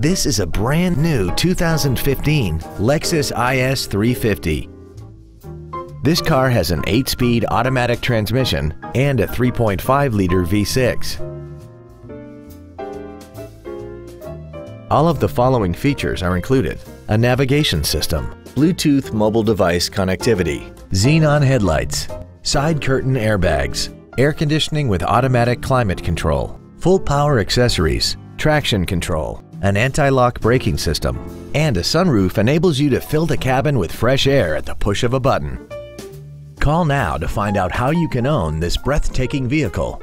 This is a brand new 2015 Lexus IS 350. This car has an 8-speed automatic transmission and a 3.5-liter V6. All of the following features are included. A navigation system, Bluetooth mobile device connectivity, xenon headlights, side curtain airbags, air conditioning with automatic climate control, full power accessories, traction control, an anti-lock braking system, and a sunroof enables you to fill the cabin with fresh air at the push of a button. Call now to find out how you can own this breathtaking vehicle.